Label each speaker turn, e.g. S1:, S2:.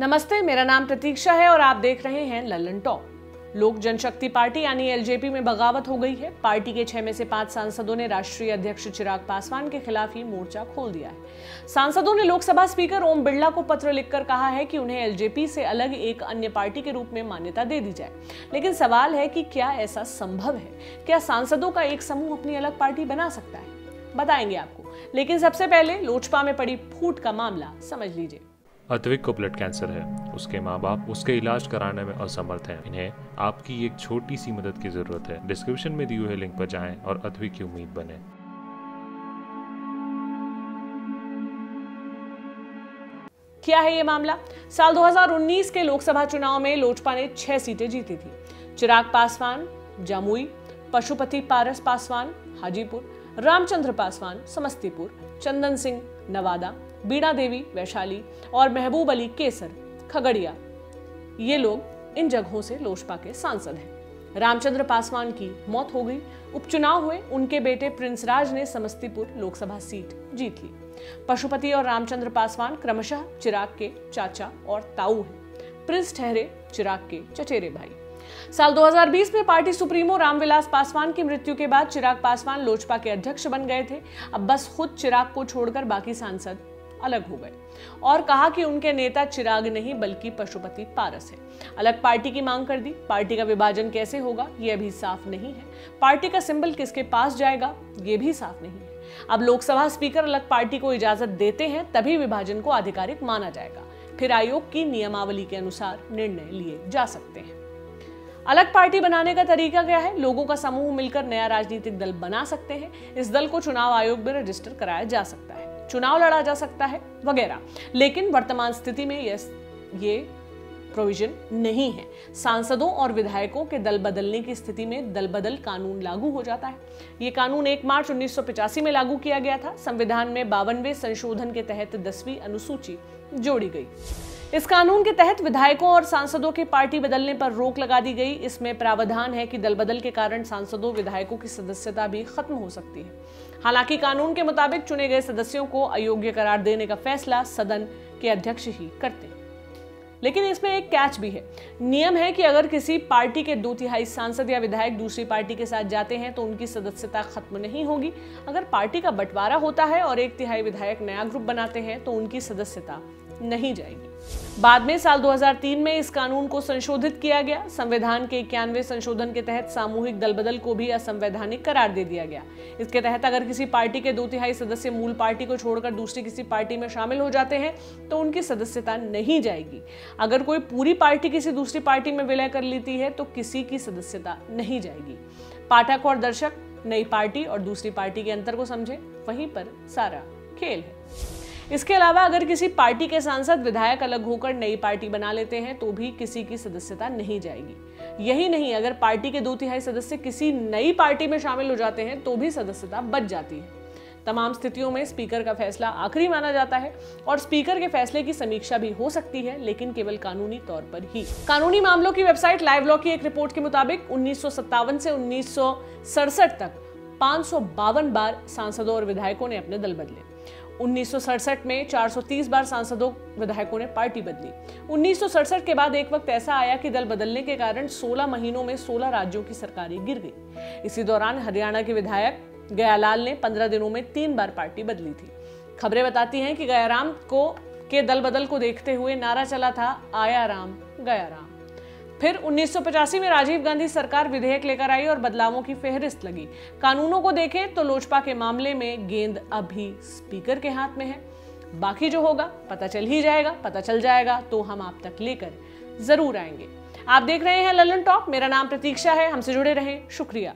S1: नमस्ते, मेरा नाम प्रतीक्षा है और आप देख रहे हैं ललन टॉप लोक जनशक्ति पार्टी यानी एलजेपी में बगावत हो गई है। पार्टी के छह में से पाँच सांसदों ने राष्ट्रीय अध्यक्ष चिराग पासवान के खिलाफ ही मोर्चा खोल दिया है। सांसदों ने लोकसभा स्पीकर ओम बिरला को पत्र लिखकर कहा है कि उन्हें एलजेपी से अलग एक अन्य पार्टी के रूप में मान्यता दे दी जाए। लेकिन सवाल है कि क्या ऐसा संभव है? क्या सांसदों का एक समूह अपनी अलग पार्टी बना सकता है? बताएँगे आपको। लेकिन सबसे पहले लोजपा में पड़ी फूट का मामला, समझ लीजिए।
S2: अद्विक को ब्लड कैंसर है। उसके माँ बाप उसके इलाज कराने में असमर्थ हैं। इन्हें आपकी एक छोटी सी मदद की ज़रूरत है। डिस्क्रिप्शन में दिए हुए लिंक पर जाएँ और अद्विक की उम्मीद बने।
S1: क्या है ये मामला? साल 2019 के लोकसभा चुनाव में लोजपा ने छह सीटें जीती थी। चिराग पासवान, जमुई, पशुपति पारस पासवान, हाजीपुर, रामचंद्र पासवान, समस्तीपुर, चंदन सिंह नवादा, बीणा देवी, वैशाली और महबूब अली केसर, खगड़िया। ये लोग इन जगहों से लोजपा के सांसद हैं। रामचंद्र पासवान की मौत हो गई। उपचुनाव हुए। उनके बेटे प्रिंस राज ने समस्तीपुर लोकसभा सीट जीत ली। पशुपति और रामचंद्र पासवान क्रमशः चिराग के चाचा और ताऊ हैं। प्रिंस ठहरे चिराग के चचेरे भाई। साल 2020 में पार्टी सुप्रीमो रामविलास पासवान की मृत्यु के बाद चिराग पासवान लोजपा के अध्यक्ष बन गए थे। अब बस खुद चिराग को छोड़कर बाकी सांसद अलग हो गए। और कहा कि उनके नेता चिराग नहीं, बल्कि पशुपति पारस है। अलग पार्टी की मांग कर दी। पार्टी का विभाजन कैसे होगा, ये अभी साफ़ नहीं है। पार्टी का सिंबल किसके पास जाएगा, ये भी साफ़ नहीं है। अब लोकसभा स्पीकर अलग पार्टी को इजाज़त देते हैं, तभी विभाजन को आधिकारिक माना जाएगा। फिर आयोग की नियमावली के अनुसार निर्णय लिए जा सकते हैं। अलग पार्टी बनाने का तरीका क्या है? लोगों का समूह मिलकर नया राजनीतिक दल बना सकते हैं। इस दल को चुनाव आयोग में रजिस्टर कराया जा सकता है। चुनाव लड़ा जा सकता है, वगैरह। लेकिन वर्तमान स्थिति में यस, ये प्रोविज़न नहीं है। सांसदों और विधायकों के दल बदलने की स्थिति में दल बदल कानून लागू हो जाता है। ये कानून 1 मार्च उन्नीस में लागू किया गया था। संविधान में बावनवे संशोधन के तहत दसवीं अनुसूची जोड़ी गई। इस कानून के तहत विधायकों और सांसदों के पार्टी बदलने पर रोक लगा दी गई। इसमें प्रावधान है कि दल बदल के कारण सांसदों, विधायकों की सदस्यता भी खत्म हो सकती है। हालाँकि कानून के मुताबिक चुने गए सदस्यों को अयोग्य करार देने का फैसला सदन के अध्यक्ष ही करते लेकिन इसमें एक कैच भी है। नियम है कि अगर किसी पार्टी के दो तिहाई सांसद या विधायक दूसरी पार्टी के साथ जाते हैं तो उनकी सदस्यता खत्म नहीं होगी। अगर पार्टी का बंटवारा होता है और एक तिहाई विधायक नया ग्रुप बनाते हैं तो उनकी सदस्यता नहीं जाएगी। बाद में साल 2003 में इस कानून को संशोधित किया गया। संविधान के इक्यानवे संशोधन के तहत सामूहिक दल बदल को भी असंवैधानिक करार दे दिया गया। इसके तहत अगर किसी पार्टी के दो तिहाई सदस्य मूल पार्टी को छोड़कर दूसरी किसी पार्टी में शामिल हो जाते हैं तो उनकी सदस्यता नहीं जाएगी। अगर कोई पूरी पार्टी किसी दूसरी पार्टी में विलय कर लेती है तो किसी की सदस्यता नहीं जाएगी। पाठक और दर्शक नई पार्टी और दूसरी पार्टी के अंतर को समझे, वहीं पर सारा खेल है। इसके अलावा अगर किसी पार्टी के सांसद विधायक अलग होकर नई पार्टी बना लेते हैं तो भी किसी की सदस्यता नहीं जाएगी। यही नहीं, अगर पार्टी के दो तिहाई सदस्य किसी नई पार्टी में शामिल हो जाते हैं तो भी सदस्यता बच जाती है। तमाम स्थितियों में स्पीकर का फैसला आखिरी माना जाता है और स्पीकर के फैसले की समीक्षा भी हो सकती है, लेकिन केवल कानूनी तौर पर ही। कानूनी मामलों की वेबसाइट लाइव लॉ की एक रिपोर्ट के मुताबिक उन्नीस सौ सत्तावन से उन्नीस सौ सड़सठ तक पाँच बार सांसदों और विधायकों ने अपने दल बदले। उन्नीस में 430 बार सांसदों, विधायकों ने पार्टी बदली। उन्नीस के बाद एक वक्त ऐसा आया कि दल बदलने के कारण 16 महीनों में 16 राज्यों की सरकारें गिर गई। इसी दौरान हरियाणा के विधायक गयालाल ने 15 दिनों में तीन बार पार्टी बदली थी। खबरें बताती हैं कि गयाराम को, के दल बदल को देखते हुए नारा चला था आया राम, गया राम। फिर उन्नीस सौ पचासी में राजीव गांधी सरकार विधेयक लेकर आई और बदलावों की फेहरिस्त लगी। कानूनों को देखें तो लोजपा के मामले में गेंद अभी स्पीकर के हाथ में है। बाकी जो होगा, पता चल ही जाएगा, पता चल जाएगा तो हम आप तक लेकर ज़रूर आएँगे। आप देख रहे हैं ललन टॉप मेरा नाम प्रतीक्षा है, हमसे जुड़े रहें, शुक्रिया।